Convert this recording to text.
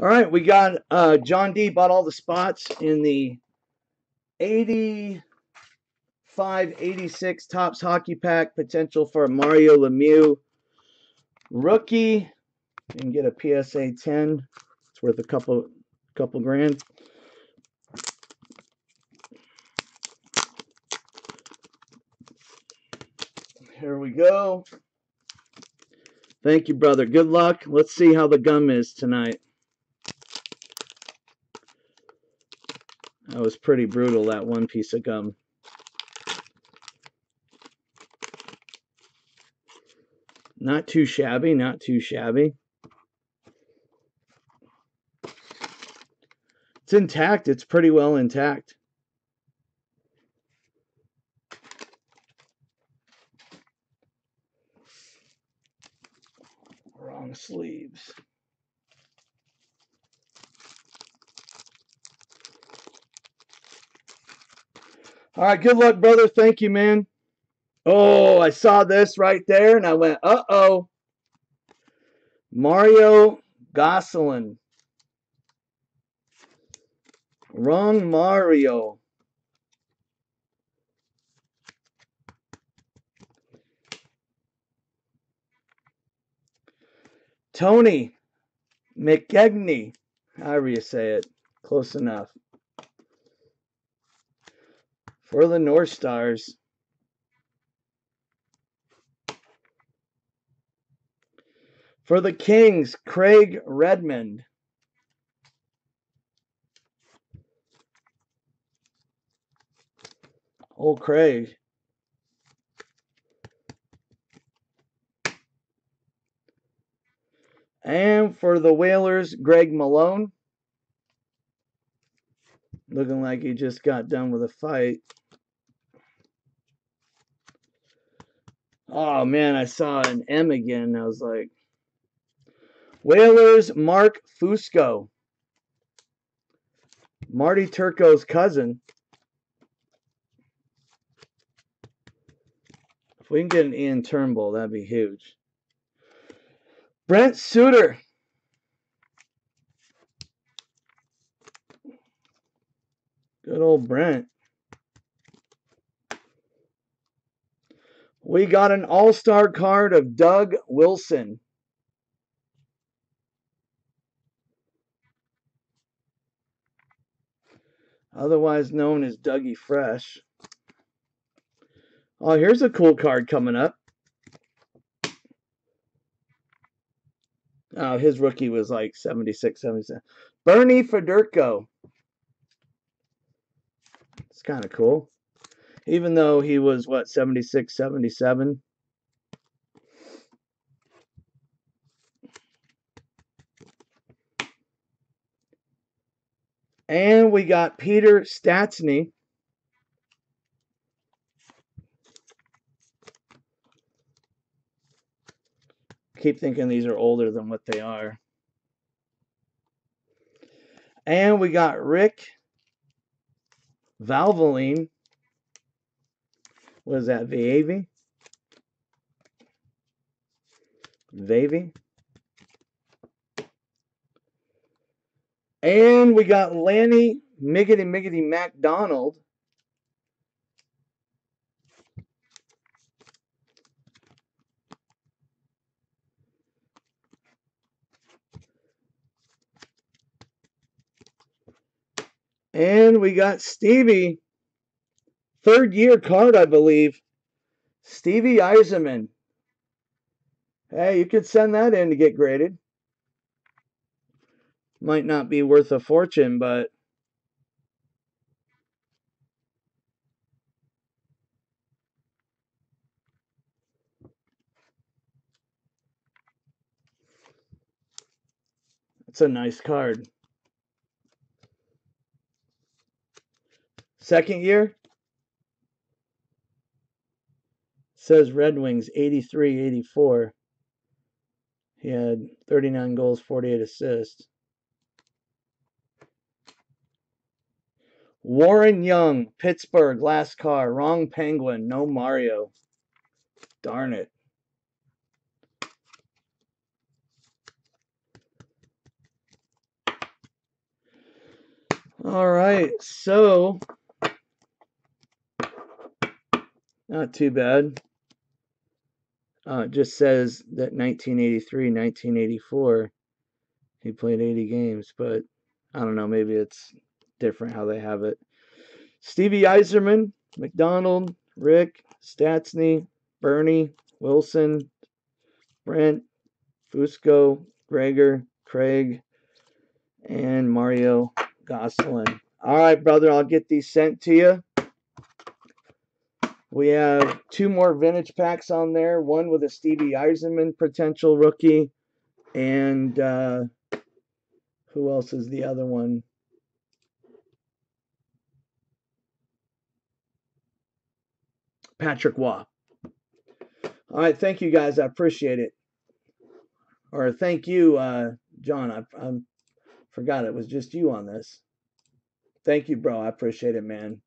All right, we got uh, John D bought all the spots in the 85 86 Topps Hockey Pack. Potential for Mario Lemieux rookie. You can get a PSA 10. It's worth a couple couple grand. Here we go. Thank you, brother. Good luck. Let's see how the gum is tonight. That was pretty brutal, that one piece of gum. Not too shabby, not too shabby. It's intact. It's pretty well intact. Wrong sleeves. All right, good luck, brother. Thank you, man. Oh, I saw this right there and I went, uh oh. Mario Gosselin. Wrong Mario. Tony McKegney. However you say it. Close enough. For the North Stars. For the Kings, Craig Redmond. Old Craig. And for the Whalers, Greg Malone. Looking like he just got done with a fight. Oh man, I saw an M again. I was like, Whalers, Mark Fusco. Marty Turco's cousin. If we can get an Ian Turnbull, that'd be huge. Brent Sutter. Good old Brent. We got an all-star card of Doug Wilson. Otherwise known as Dougie Fresh. Oh, here's a cool card coming up. Oh, his rookie was like 76, 77. Bernie Federko. It's kind of cool. Even though he was, what, 76, 77? And we got Peter Stastny. Keep thinking these are older than what they are. And we got Rick Valvoline. What is that? Vavi? Vavi? And we got Lanny Miggity Miggity McDonald. And we got Stevie, third year card, I believe. Stevie Yzerman. Hey, you could send that in to get graded. Might not be worth a fortune, but it's a nice card. Second year says Red Wings 83 84. He had 39 goals, 48 assists. Warren Young, Pittsburgh, last car, wrong penguin, no Mario. Darn it. All right, so not too bad. Uh, it just says that 1983, 1984, he played 80 games, but I don't know, maybe it's different how they have it. Stevie Yzerman, McDonald, Rick, Stastny, Bernie, Wilson, Brent, Fusco, Gregor, Craig, and Mario Gosselin. All right, brother, I'll get these sent to you. We have two more vintage packs on there. One with a Stevie Yzerman potential rookie, and uh, who else is the other one? Patrick Roy. All right, thank you guys. I appreciate it. Or thank you, uh, John. I, I forgot it was just you on this. Thank you, bro. I appreciate it, man.